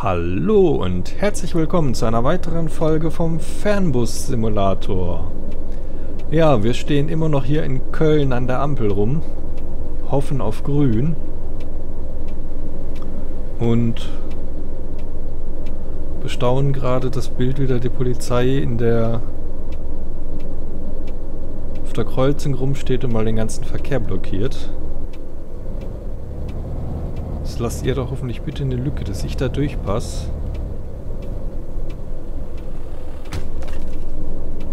Hallo und herzlich willkommen zu einer weiteren Folge vom Fernbus-Simulator. Ja, wir stehen immer noch hier in Köln an der Ampel rum, hoffen auf grün und bestaunen gerade das Bild, wie da die Polizei in der auf der Kreuzung rumsteht und mal den ganzen Verkehr blockiert lasst ihr doch hoffentlich bitte eine Lücke, dass ich da durchpasse.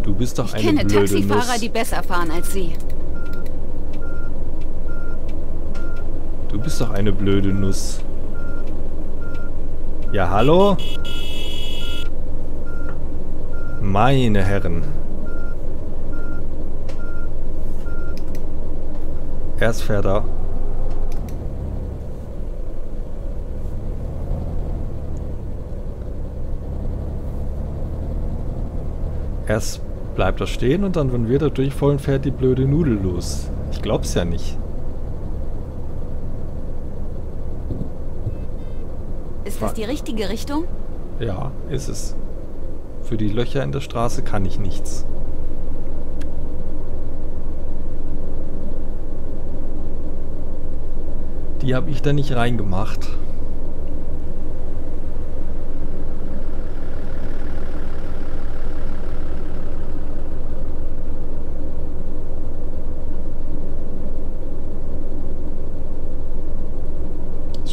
Du bist doch ich eine kenne blöde Taxifahrer, Nuss. die besser fahren als Sie. Du bist doch eine blöde Nuss. Ja, hallo? Meine Herren. Erst fährt er Erst bleibt er stehen und dann, wenn wir da durchfallen, fährt die blöde Nudel los. Ich glaub's ja nicht. Ist das die richtige Richtung? Ja, ist es. Für die Löcher in der Straße kann ich nichts. Die habe ich da nicht reingemacht.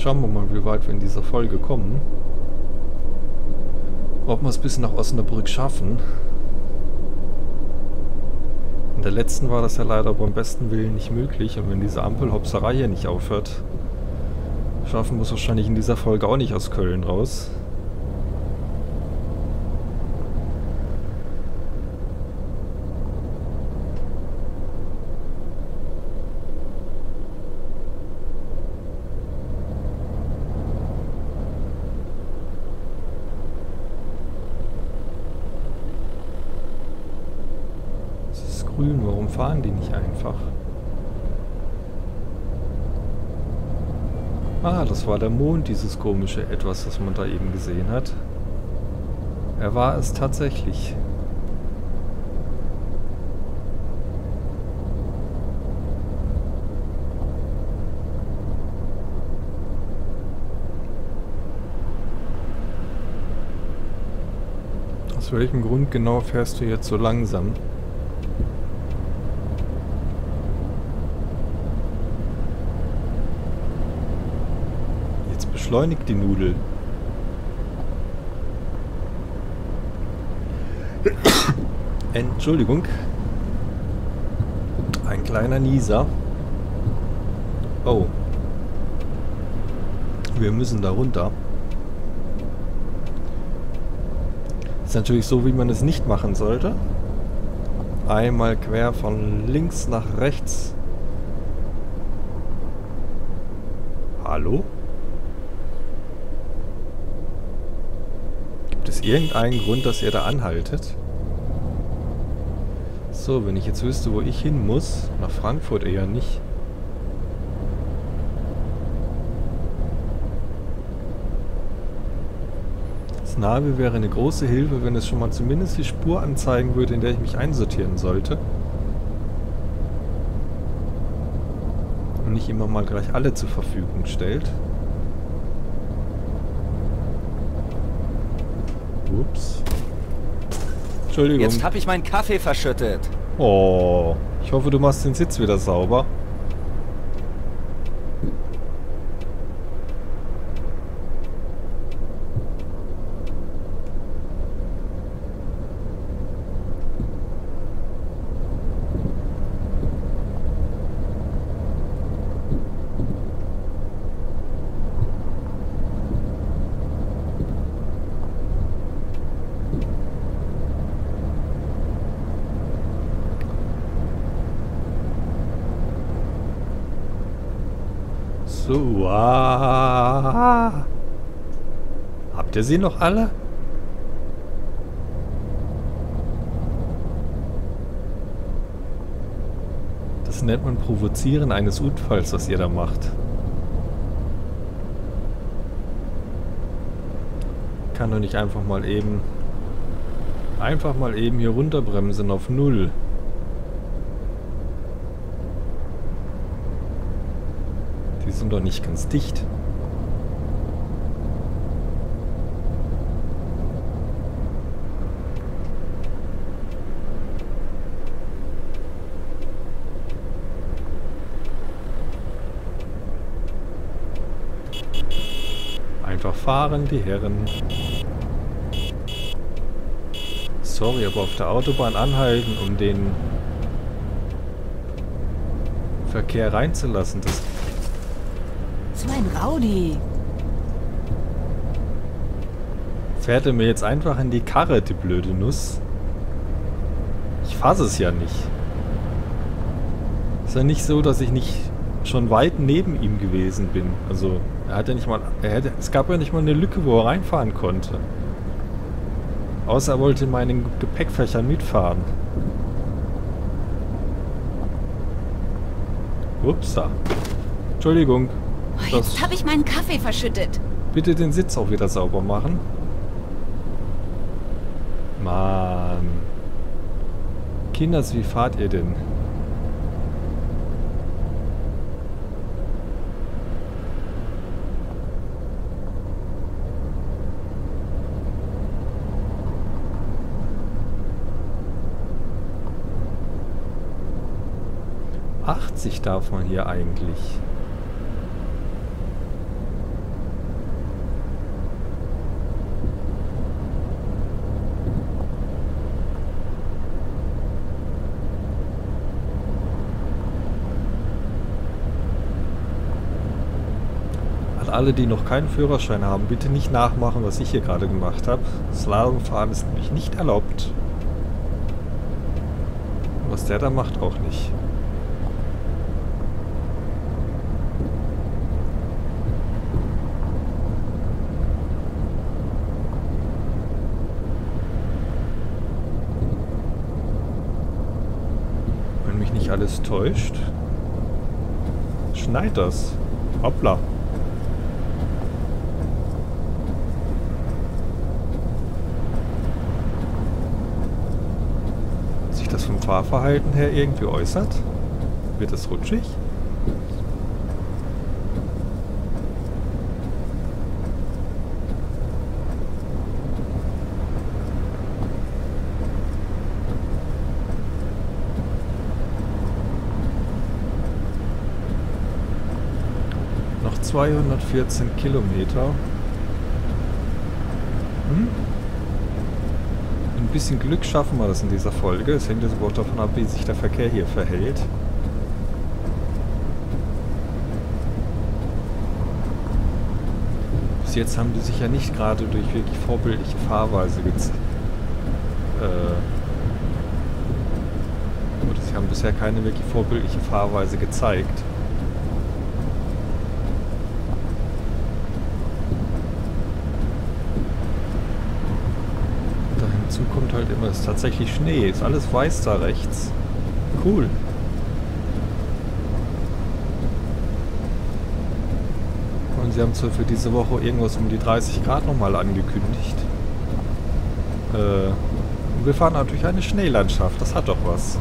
Schauen wir mal, wie weit wir in dieser Folge kommen. Ob wir es bis nach Osnabrück schaffen. In der letzten war das ja leider beim besten Willen nicht möglich. Und wenn diese Ampelhopserei hier nicht aufhört, schaffen wir es wahrscheinlich in dieser Folge auch nicht aus Köln raus. grün. Warum fahren die nicht einfach? Ah, das war der Mond, dieses komische Etwas, das man da eben gesehen hat. Er war es tatsächlich. Aus welchem Grund genau fährst du jetzt so langsam? Beschleunigt die Nudel. Entschuldigung. Ein kleiner Nieser. Oh. Wir müssen da runter. Ist natürlich so, wie man es nicht machen sollte. Einmal quer von links nach rechts. Hallo? Irgendeinen Grund, dass ihr da anhaltet? So, wenn ich jetzt wüsste, wo ich hin muss, nach Frankfurt eher nicht. Das Navi wäre eine große Hilfe, wenn es schon mal zumindest die Spur anzeigen würde, in der ich mich einsortieren sollte. Und nicht immer mal gleich alle zur Verfügung stellt. Ups. Entschuldigung. Jetzt habe ich meinen Kaffee verschüttet. Oh, ich hoffe, du machst den Sitz wieder sauber. Ah. Habt ihr sie noch alle? Das nennt man Provozieren eines Unfalls, was ihr da macht. kann doch nicht einfach mal eben... Einfach mal eben hier runterbremsen auf Null. Sind doch nicht ganz dicht. Einfach fahren, die Herren. Sorry, aber auf der Autobahn anhalten, um den Verkehr reinzulassen, das... Rowdy. Fährt er mir jetzt einfach in die Karre, die blöde Nuss. Ich fasse es ja nicht. Ist ja nicht so, dass ich nicht schon weit neben ihm gewesen bin. Also, er hat ja nicht mal... Hätte, es gab ja nicht mal eine Lücke, wo er reinfahren konnte. Außer er wollte in meinen Gepäckfächern mitfahren. Upsa. Entschuldigung. Oh, jetzt habe ich meinen Kaffee verschüttet. Bitte den Sitz auch wieder sauber machen. Mann. Kinders, wie fahrt ihr denn? Achtzig darf man hier eigentlich. Alle, die noch keinen Führerschein haben, bitte nicht nachmachen, was ich hier gerade gemacht habe. Slalomfahren ist nämlich nicht erlaubt. Was der da macht, auch nicht. Wenn mich nicht alles täuscht, schneit das. Hoppla. Das vom Fahrverhalten her irgendwie äußert? Wird es rutschig? Noch 214 Kilometer. Hm? Ein bisschen Glück schaffen wir das in dieser Folge. Es hängt jetzt auch davon ab, wie sich der Verkehr hier verhält. Bis jetzt haben die sich ja nicht gerade durch wirklich vorbildliche Fahrweise gezeigt. Äh, sie haben bisher keine wirklich vorbildliche Fahrweise gezeigt. Da hinzu kommt halt immer, es ist tatsächlich Schnee, ist alles weiß da rechts. Cool. Und sie haben zwar für diese Woche irgendwas um die 30 Grad nochmal angekündigt. Äh, wir fahren natürlich eine Schneelandschaft, das hat doch was.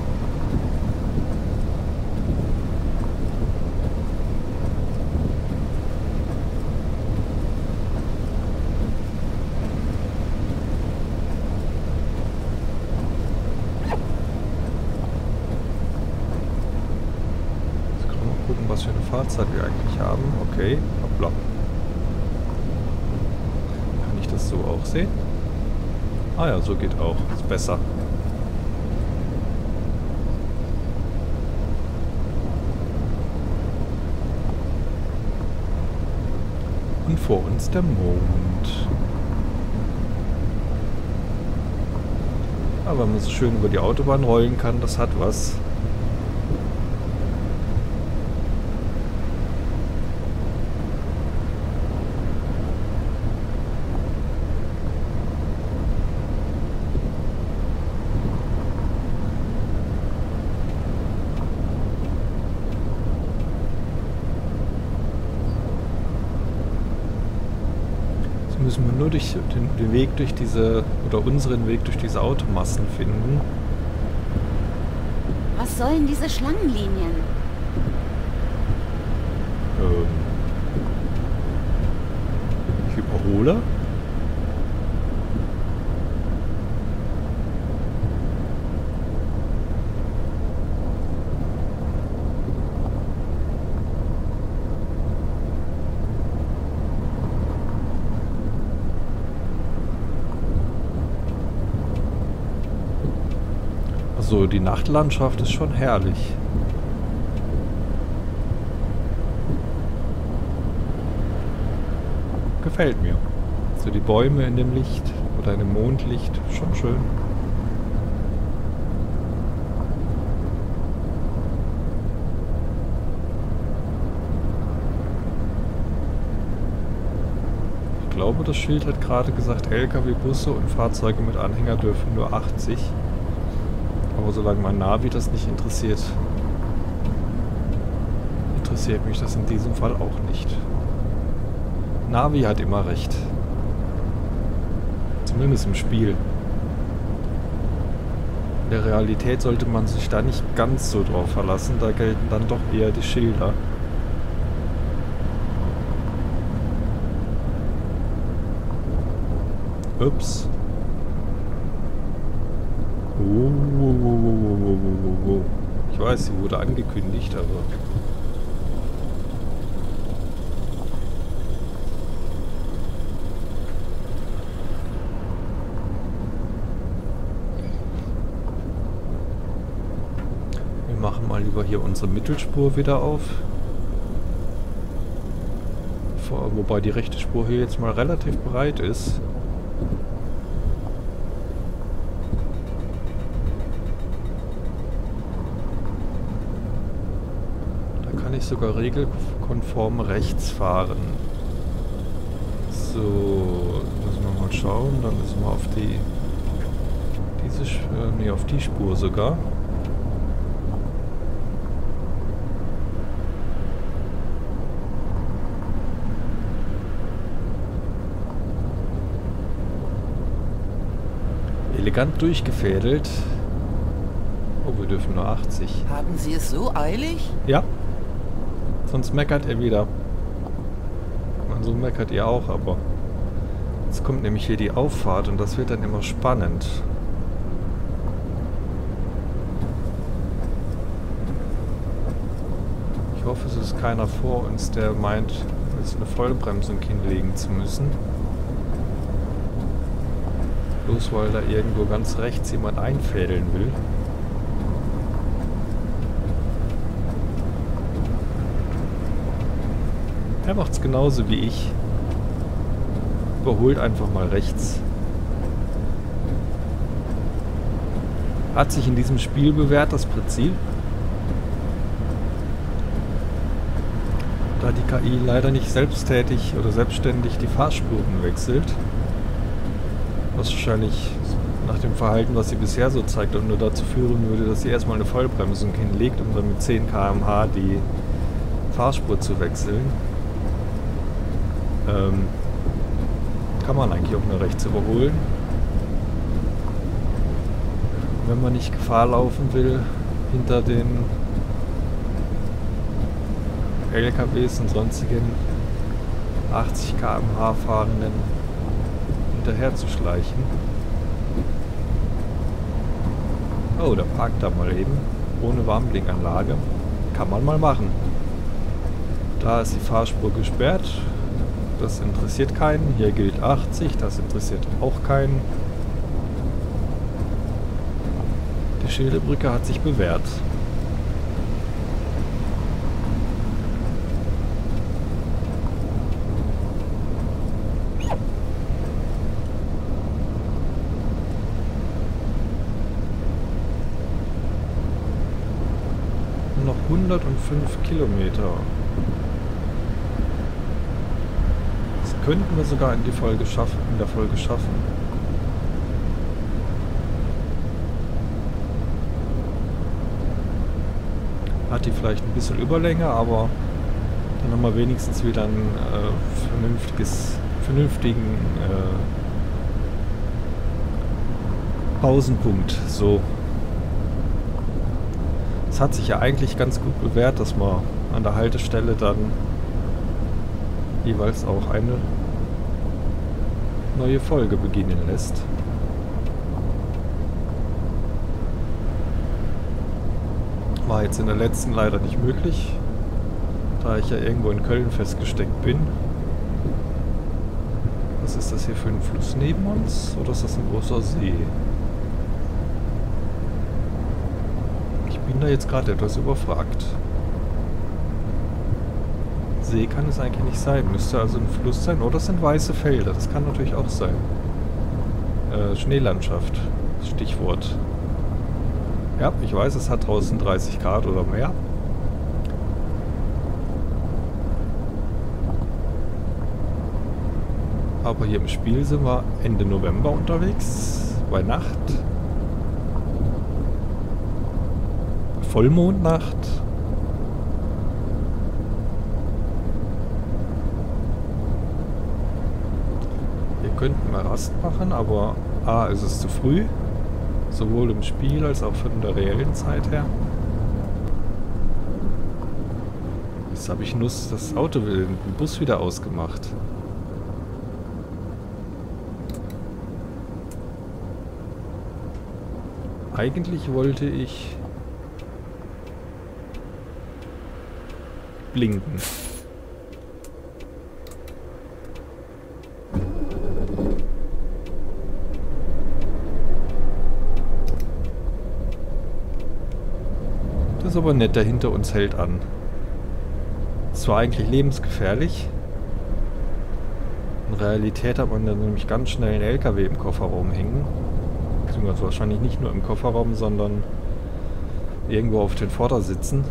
Jetzt können wir mal gucken, was für eine Fahrzeit wir eigentlich haben. Okay, hoppla. Kann ich das so auch sehen? Ah ja, so geht auch. Ist besser. Und vor uns der Mond. Aber wenn man so schön über die Autobahn rollen kann, das hat was. Jetzt müssen wir nur durch den, den Weg durch diese, oder unseren Weg durch diese Automassen finden. Was sollen diese Schlangenlinien? Ähm, ich überhole. Also die Nachtlandschaft ist schon herrlich. Gefällt mir. So die Bäume in dem Licht oder in dem Mondlicht, schon schön. Ich glaube, das Schild hat gerade gesagt, Lkw, Busse und Fahrzeuge mit Anhänger dürfen nur 80. Aber solange mein Navi das nicht interessiert, interessiert mich das in diesem Fall auch nicht. Navi hat immer recht. Zumindest im Spiel. In der Realität sollte man sich da nicht ganz so drauf verlassen, da gelten dann doch eher die Schilder. Ups. Ich weiß, sie wurde angekündigt, aber... Wir machen mal lieber hier unsere Mittelspur wieder auf. Wobei die rechte Spur hier jetzt mal relativ breit ist. Sogar regelkonform rechts fahren. So, müssen wir mal schauen. Dann müssen wir auf die diese äh, nee, auf die Spur sogar. Elegant durchgefädelt. Oh, wir dürfen nur 80. Haben Sie es so eilig? Ja. Sonst meckert er wieder. Man, so meckert ihr auch, aber... Jetzt kommt nämlich hier die Auffahrt und das wird dann immer spannend. Ich hoffe, es ist keiner vor uns, der meint, jetzt eine Vollbremsung hinlegen zu müssen. Bloß weil da irgendwo ganz rechts jemand einfädeln will. Er macht's genauso wie ich. Überholt einfach mal rechts. Hat sich in diesem Spiel bewährt, das Prinzip. Da die KI leider nicht selbsttätig oder selbstständig die Fahrspuren wechselt. Was wahrscheinlich nach dem Verhalten, was sie bisher so zeigt, nur dazu führen würde, dass sie erstmal eine Vollbremsung hinlegt, um dann mit 10 km/h die Fahrspur zu wechseln. Ähm, kann man eigentlich auch nur rechts überholen. Wenn man nicht Gefahr laufen will, hinter den LKWs und sonstigen 80 km/h fahrenden hinterher zu schleichen. Oh, da parkt er mal eben. Ohne Warnblinkanlage. Kann man mal machen. Da ist die Fahrspur gesperrt das interessiert keinen. Hier gilt 80, das interessiert auch keinen. Die Schildebrücke hat sich bewährt. noch 105 Kilometer. Könnten wir sogar in die Folge schaffen, in der Folge schaffen. Hat die vielleicht ein bisschen Überlänge, aber dann haben wir wenigstens wieder ein äh, vernünftiges, vernünftigen äh, Pausenpunkt. So. Es hat sich ja eigentlich ganz gut bewährt, dass man an der Haltestelle dann jeweils auch eine neue Folge beginnen lässt. War jetzt in der letzten leider nicht möglich, da ich ja irgendwo in Köln festgesteckt bin. Was ist das hier für ein Fluss neben uns? Oder ist das ein großer See? Ich bin da jetzt gerade etwas überfragt. See kann es eigentlich nicht sein. Müsste also ein Fluss sein. Oder es sind weiße Felder. Das kann natürlich auch sein. Äh, Schneelandschaft. Stichwort. Ja, ich weiß, es hat draußen 30 Grad oder mehr. Aber hier im Spiel sind wir Ende November unterwegs. Bei Nacht. Vollmondnacht. Könnten wir Rast machen, aber A, ist es zu früh. Sowohl im Spiel als auch von der reellen Zeit her. Jetzt habe ich Nuss das Auto, den Bus wieder ausgemacht. Eigentlich wollte ich blinken. Ist aber nett, der hinter uns hält an. Es war eigentlich lebensgefährlich. In Realität hat man dann nämlich ganz schnell einen LKW im Kofferraum hängen. Beziehungsweise wahrscheinlich nicht nur im Kofferraum, sondern irgendwo auf den Vordersitzen.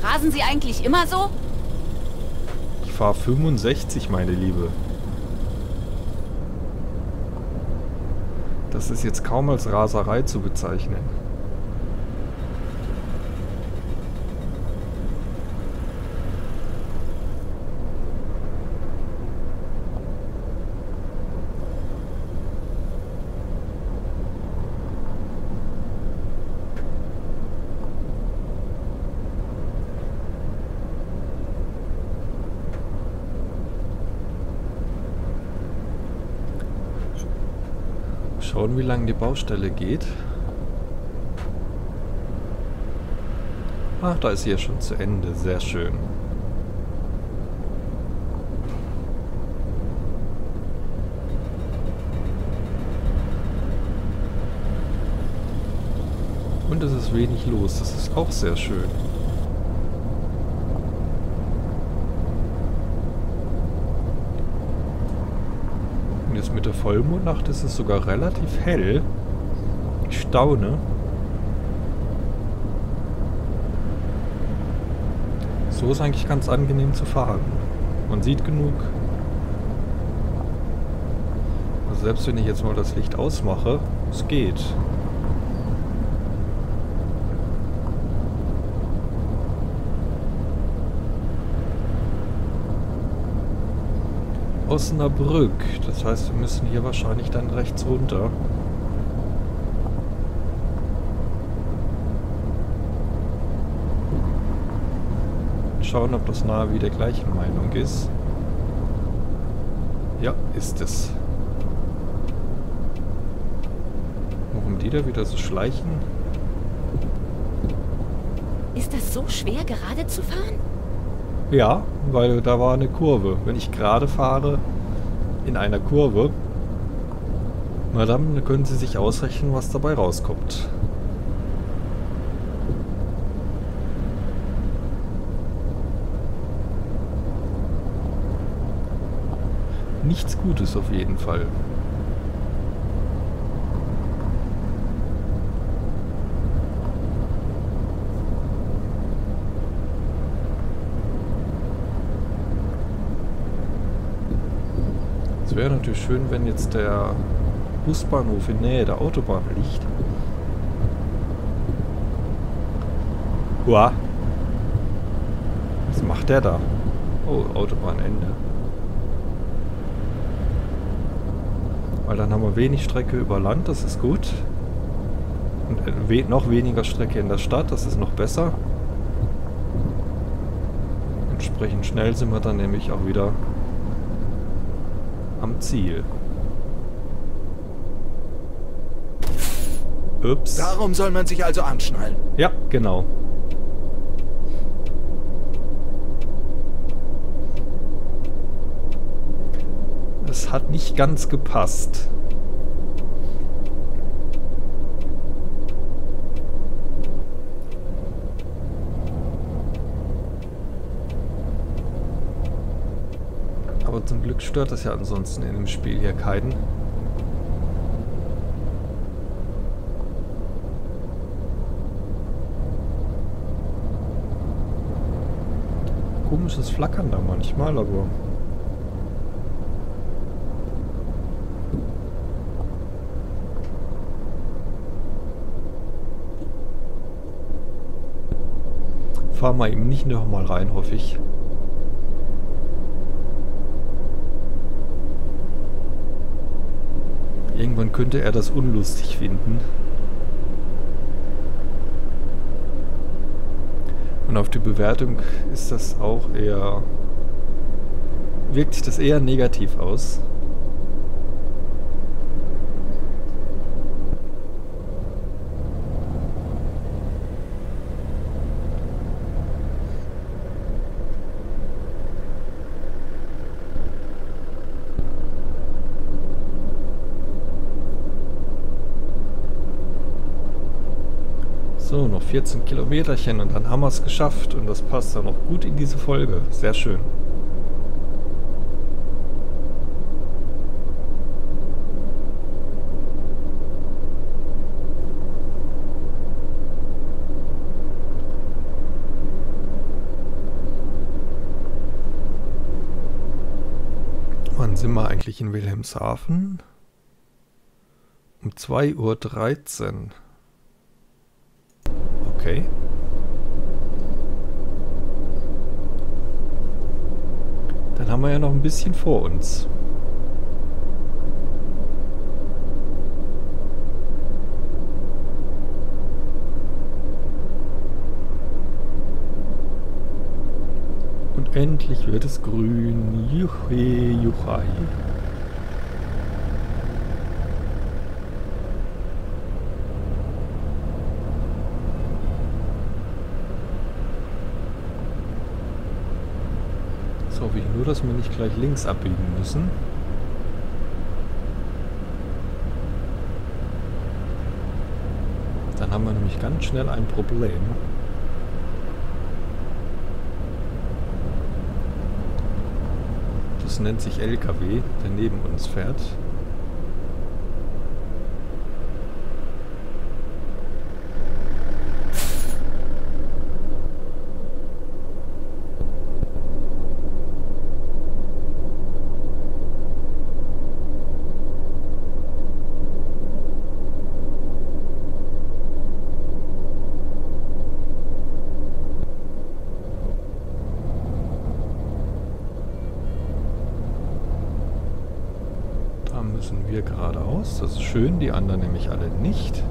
Rasen Sie eigentlich immer so? Ich fahre 65, meine Liebe. Das ist jetzt kaum als Raserei zu bezeichnen. Schauen, wie lange die Baustelle geht. Ach, da ist hier schon zu Ende. Sehr schön. Und es ist wenig los. Das ist auch sehr schön. Jetzt mit der Vollmondnacht ist es sogar relativ hell. Ich staune. So ist eigentlich ganz angenehm zu fahren. Man sieht genug. Also selbst wenn ich jetzt mal das Licht ausmache, es geht. Osnabrück. Das heißt, wir müssen hier wahrscheinlich dann rechts runter. Schauen, ob das Navi der gleichen Meinung ist. Ja, ist es. Warum die da wieder so schleichen? Ist das so schwer, gerade zu fahren? Ja, weil da war eine Kurve. Wenn ich gerade fahre in einer Kurve, na dann können Sie sich ausrechnen, was dabei rauskommt. Nichts Gutes auf jeden Fall. Wäre natürlich schön, wenn jetzt der Busbahnhof in Nähe der Autobahn liegt. Wow. Was macht der da? Oh, Autobahnende. Weil dann haben wir wenig Strecke über Land, das ist gut. Und äh, we noch weniger Strecke in der Stadt, das ist noch besser. Entsprechend schnell sind wir dann nämlich auch wieder am Ziel. Ups. Darum soll man sich also anschnallen. Ja, genau. Es hat nicht ganz gepasst. Aber zum Glück stört das ja ansonsten in dem Spiel hier keinen. Komisches Flackern da manchmal, aber... Fahren wir ihm nicht noch mal rein, hoffe ich. Irgendwann könnte er das unlustig finden. Und auf die Bewertung ist das auch eher... wirkt sich das eher negativ aus. So, noch 14 Kilometerchen und dann haben wir es geschafft und das passt dann auch gut in diese Folge. Sehr schön. Wann sind wir eigentlich in Wilhelmshaven? Um 2.13 Uhr. Okay. Dann haben wir ja noch ein bisschen vor uns. Und endlich wird es grün. Juche, juchai. Jetzt hoffe ich nur, dass wir nicht gleich links abbiegen müssen. Dann haben wir nämlich ganz schnell ein Problem. Das nennt sich LKW, der neben uns fährt. Da müssen wir geradeaus. Das ist schön, die anderen nämlich alle nicht.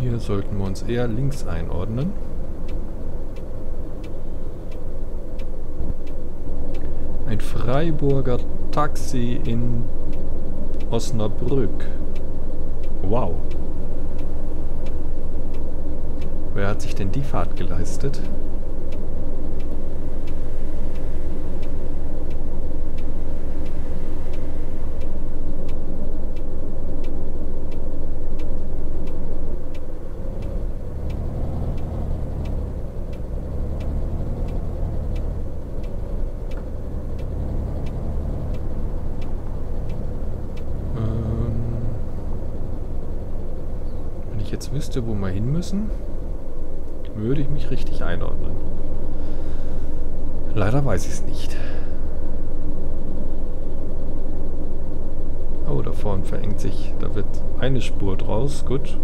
Hier sollten wir uns eher links einordnen. Ein Freiburger Taxi in Osnabrück. Wow. Wer hat sich denn die Fahrt geleistet? Wüsste, wo wir hin müssen, würde ich mich richtig einordnen. Leider weiß ich es nicht. Oh, da vorne verengt sich. Da wird eine Spur draus, gut.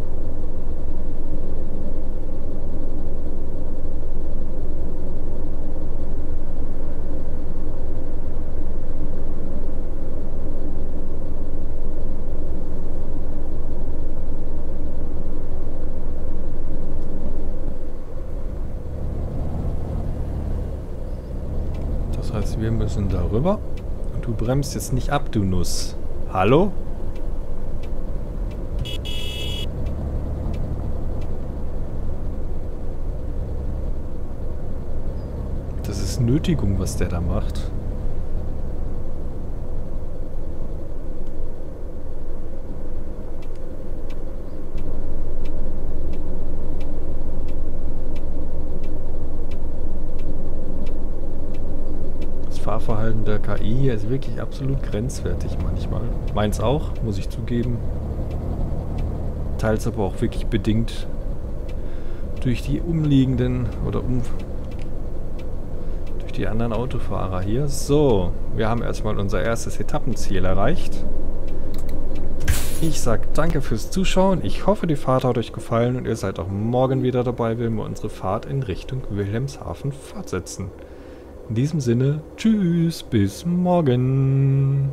Das heißt, wir müssen darüber. Und du bremst jetzt nicht ab, du Nuss. Hallo? Das ist Nötigung, was der da macht. Das Fahrverhalten der KI hier ist wirklich absolut grenzwertig manchmal. Meins auch, muss ich zugeben. Teils aber auch wirklich bedingt durch die umliegenden oder um durch die anderen Autofahrer hier. So, wir haben erstmal unser erstes Etappenziel erreicht. Ich sag danke fürs Zuschauen. Ich hoffe, die Fahrt hat euch gefallen und ihr seid auch morgen wieder dabei, wenn wir unsere Fahrt in Richtung Wilhelmshaven fortsetzen. In diesem Sinne, tschüss, bis morgen.